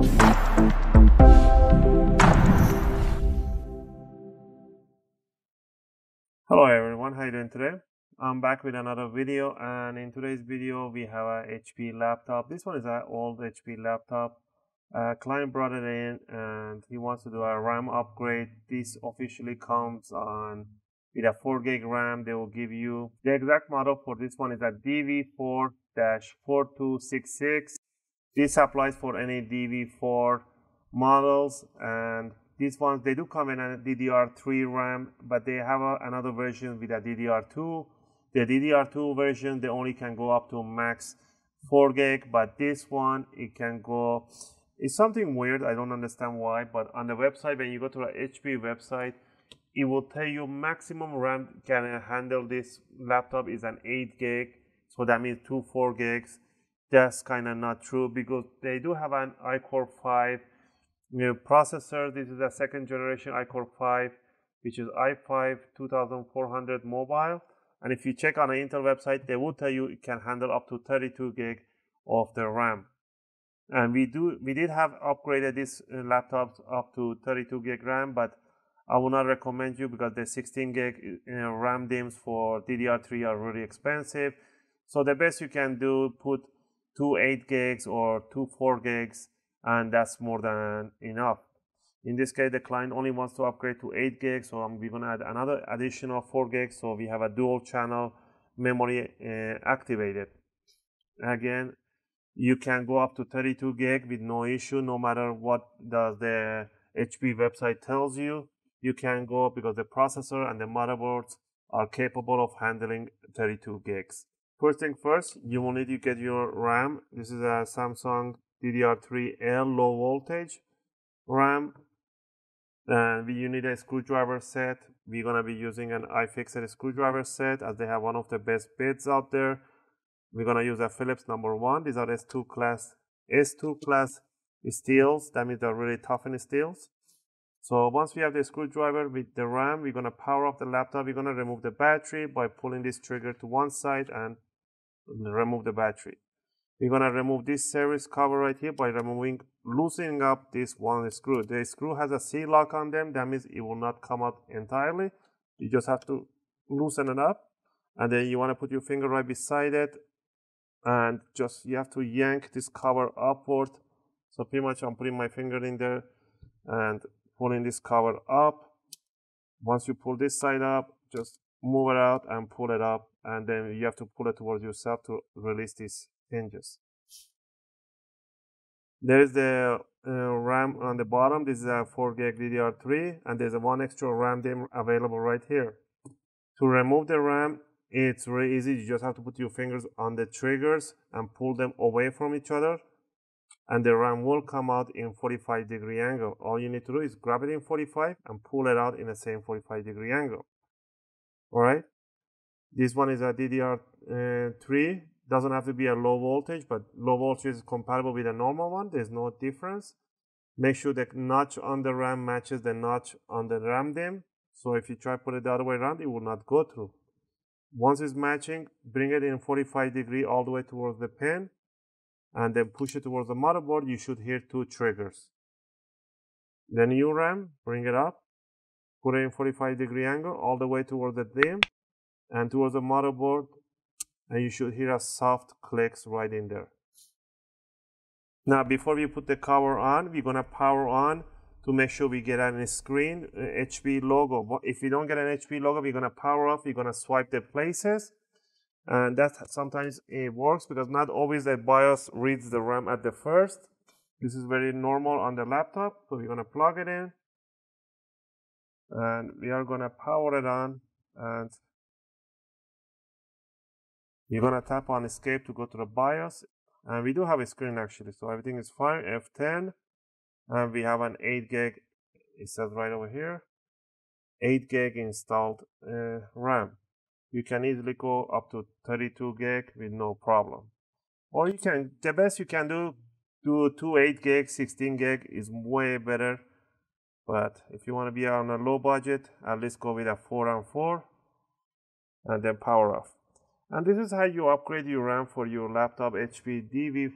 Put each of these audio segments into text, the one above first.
Hello everyone, how you doing today? I'm back with another video and in today's video we have a HP laptop. This one is an old HP laptop. A client brought it in and he wants to do a RAM upgrade. This officially comes on with a 4 gig RAM. They will give you the exact model for this one is a DV4-4266. This applies for any DV4 models and these ones, they do come in a DDR3 RAM, but they have a, another version with a DDR2. The DDR2 version, they only can go up to max 4 gig, but this one, it can go, it's something weird, I don't understand why, but on the website, when you go to the HP website, it will tell you maximum RAM can handle this laptop is an 8 gig, so that means two 4 gigs. That's kind of not true because they do have an iCore 5 new processor. This is a second generation iCore 5, which is i5 2400 mobile. And if you check on the Intel website, they will tell you it can handle up to 32 gig of the RAM. And we do we did have upgraded this uh, laptops up to 32 gig RAM, but I will not recommend you because the 16 gig uh, RAM DIMMs for DDR3 are really expensive. So the best you can do put two 8 gigs or two 4 gigs and that's more than enough. In this case, the client only wants to upgrade to 8 gigs, so I'm going to add another additional 4 gigs, so we have a dual channel memory uh, activated. Again, you can go up to 32 gig with no issue, no matter what does the HP website tells you. You can go because the processor and the motherboards are capable of handling 32 gigs. First thing first, you will need to get your RAM. This is a Samsung DDR3L low voltage RAM. And we, you need a screwdriver set. We're gonna be using an iFixit screwdriver set as they have one of the best bits out there. We're gonna use a Phillips number one. These are S2 class S2 class steels. That means they're really toughened steels. So once we have the screwdriver with the RAM, we're gonna power off the laptop. We're gonna remove the battery by pulling this trigger to one side and remove the battery. We're gonna remove this service cover right here by removing, loosening up this one screw. The screw has a C-lock on them. That means it will not come out entirely. You just have to loosen it up. And then you wanna put your finger right beside it. And just, you have to yank this cover upward. So pretty much I'm putting my finger in there and pulling this cover up. Once you pull this side up, just move it out and pull it up. And then you have to pull it towards yourself to release these hinges. There is the uh, RAM on the bottom. This is a 4 gig DDR3 and there's a one extra RAM DIMM available right here. To remove the RAM, it's really easy. You just have to put your fingers on the triggers and pull them away from each other and the RAM will come out in 45 degree angle. All you need to do is grab it in 45 and pull it out in the same 45 degree angle. All right. This one is a DDR3 uh, doesn't have to be a low voltage, but low voltage is compatible with a normal one. There's no difference. Make sure the notch on the RAM matches the notch on the RAM DIMM. So if you try put it the other way around, it will not go through. Once it's matching, bring it in 45 degree all the way towards the pin and then push it towards the motherboard. You should hear two triggers. The new RAM, bring it up, put it in 45 degree angle all the way towards the DIMM and towards the motherboard and you should hear a soft clicks right in there. Now before we put the cover on, we're gonna power on to make sure we get a screen uh, HP logo. But if we don't get an HP logo, we're gonna power off, we're gonna swipe the places. And that sometimes it works because not always the BIOS reads the RAM at the first. This is very normal on the laptop. So we're gonna plug it in and we are gonna power it on and you're gonna tap on escape to go to the BIOS. And we do have a screen actually, so everything is fine. F10, and we have an 8 gig, it says right over here, 8 gig installed uh, RAM. You can easily go up to 32 gig with no problem. Or you can, the best you can do, do two 8 gig, 16 gig is way better. But if you want to be on a low budget, at least go with a 4 and 4 and then power off. And this is how you upgrade your RAM for your laptop HP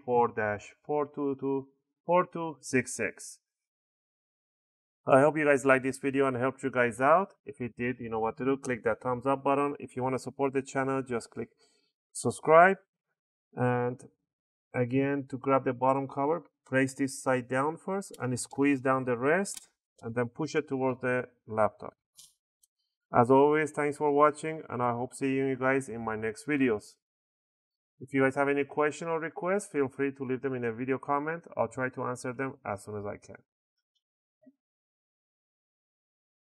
DV4-4226. 4266. I hope you guys liked this video and helped you guys out. If it did, you know what to do. Click that thumbs up button. If you want to support the channel, just click subscribe. And again, to grab the bottom cover, place this side down first and squeeze down the rest and then push it towards the laptop. As always, thanks for watching and I hope seeing you guys in my next videos. If you guys have any question or request, feel free to leave them in a video comment. I'll try to answer them as soon as I can.